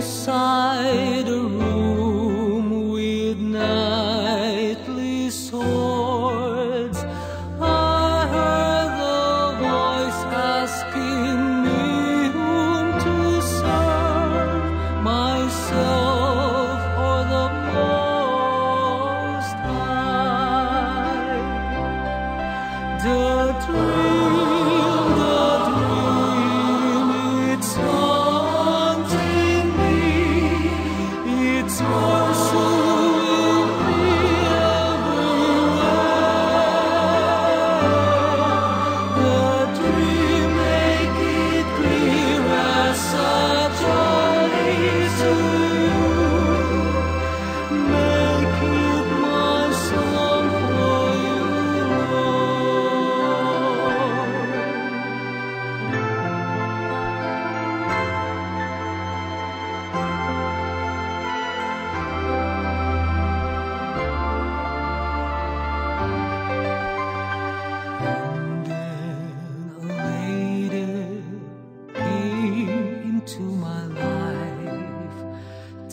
inside a room.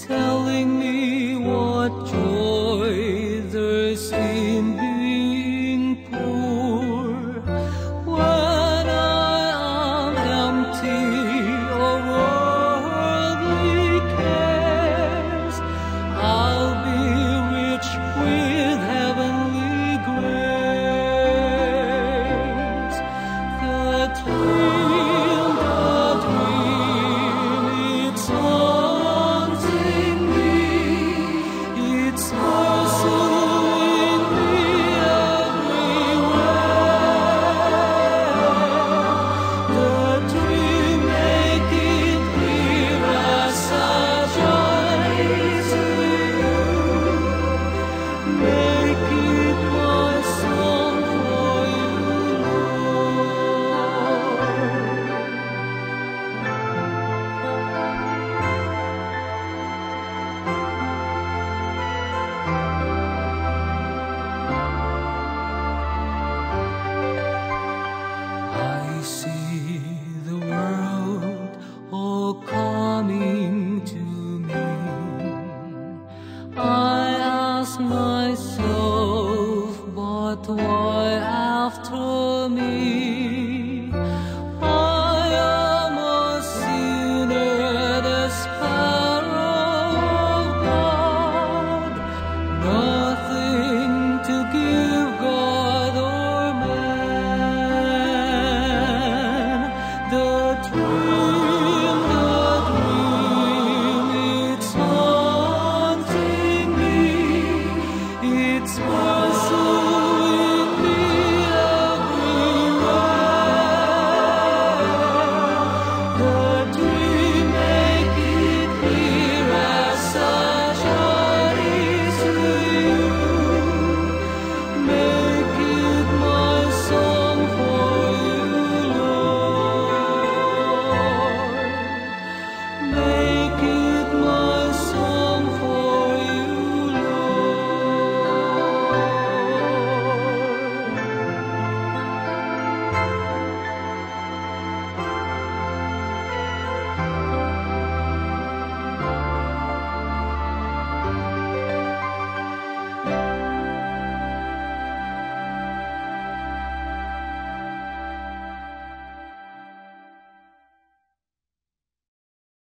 telling me coming to me. I ask myself, but why after me?